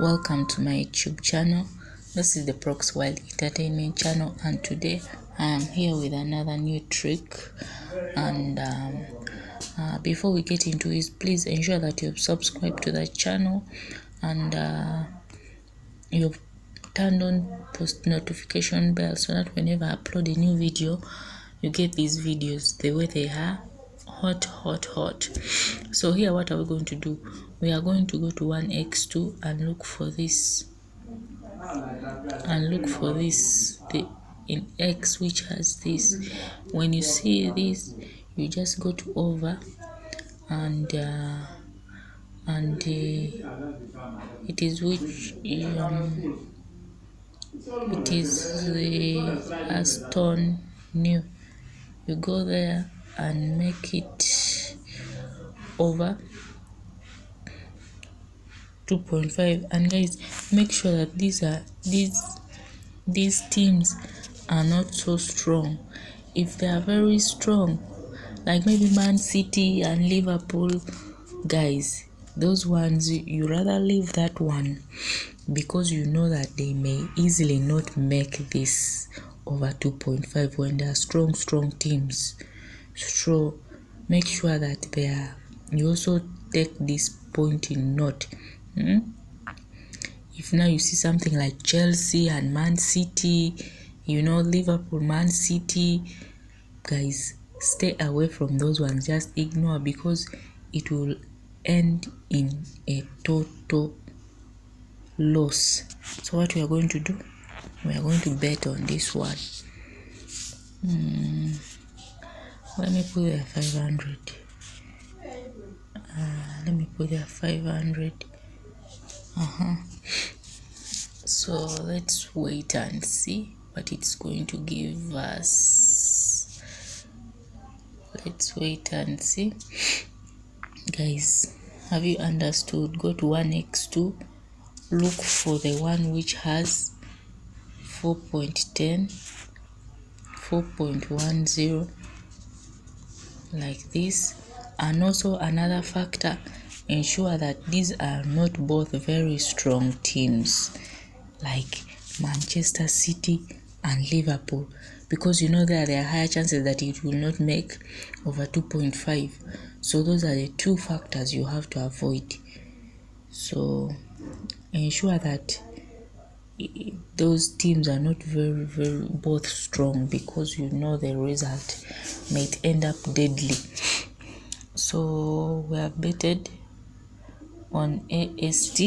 welcome to my youtube channel. This is the prox wild entertainment channel and today i am here with another new trick. And um, uh, before we get into it please ensure that you've subscribed to the channel and uh, you've turned on post notification bell so that whenever i upload a new video you get these videos the way they are. Hot hot hot. So here what are we going to do we are going to go to 1x2 and look for this and look for this the in x which has this. When you see this you just go to over and uh, and uh, it is which um, it is the aston new. You go there and make it over 2.5 and guys make sure that these are these these teams are not so strong. If they are very strong like maybe man city and liverpool guys those ones you rather leave that one because you know that they may easily not make this over 2.5 when they are strong strong teams. So make sure that they are you also take this point in note hmm? if now you see something like chelsea and man city you know liverpool man city guys stay away from those ones. Just ignore because it will end in a total loss. So what we are going to do? We are going to bet on this one. Hmm. let me put there 500 uh, let me put there 500 uh-huh. So let's wait and see what it's going to give us. Let's wait and see. Guys have you understood? Go to 1x2 look for the one which has 4.10 4.10 like this and also another factor ensure that these are not both very strong teams like manchester city and liverpool because you know that there are higher chances that it will not make over 2.5 so those are the two factors you have to avoid. So ensure that those teams are not very very both strong because you know the result might end up deadly. So we have betted on ast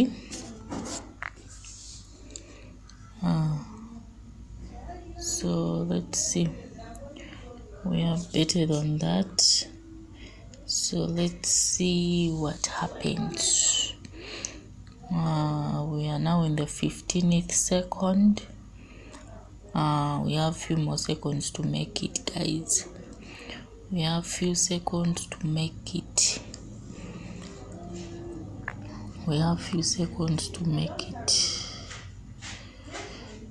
uh, so let's see. We have betted on that. So let's see what happens uh, we are now in the 15th second. Uh, we have few more seconds to make it guys. We have few seconds to make it we have few seconds to make it.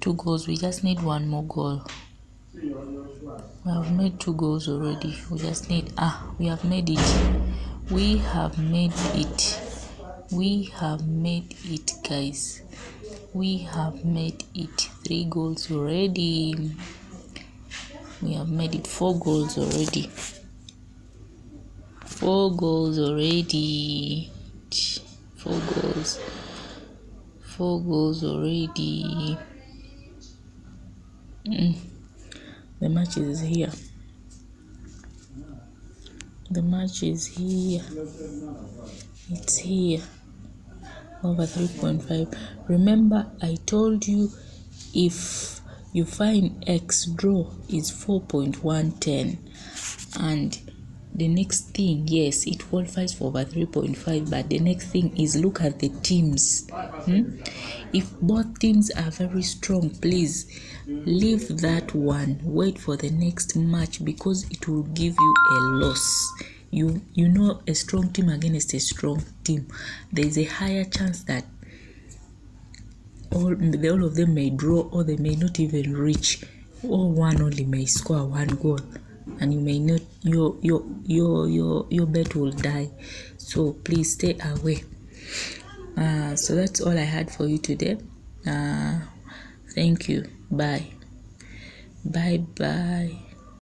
Two goals. We just need one more goal. We have made two goals already. We just need ah we have made it. We have made it. We have made it guys. We have made it. Three goals already. We have made it. Four goals already. Four goals already four goals. Four goals already. Mm. the match is here. The match is here. It's here. Over 3.5 remember i told you if you find x draw is 4.110 and the next thing yes it qualifies for over 3.5 but the next thing is look at the teams. Hmm? if both teams are very strong please leave that one. Wait for the next match because it will give you a loss. You you know a strong team against a strong team. There is a higher chance that all all of them may draw or they may not even reach or one only may score one goal and you may not your your your your your bet will die. So please stay away. Uh, so that's all i had for you today. Uh, thank you. Bye. Bye bye